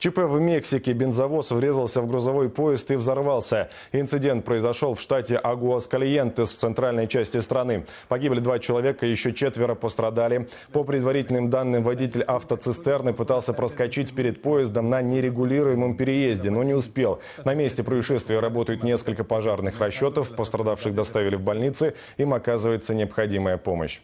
ЧП в Мексике. Бензовоз врезался в грузовой поезд и взорвался. Инцидент произошел в штате Агуаскальентес в центральной части страны. Погибли два человека, еще четверо пострадали. По предварительным данным, водитель автоцистерны пытался проскочить перед поездом на нерегулируемом переезде, но не успел. На месте происшествия работают несколько пожарных расчетов. Пострадавших доставили в больницы. Им оказывается необходимая помощь.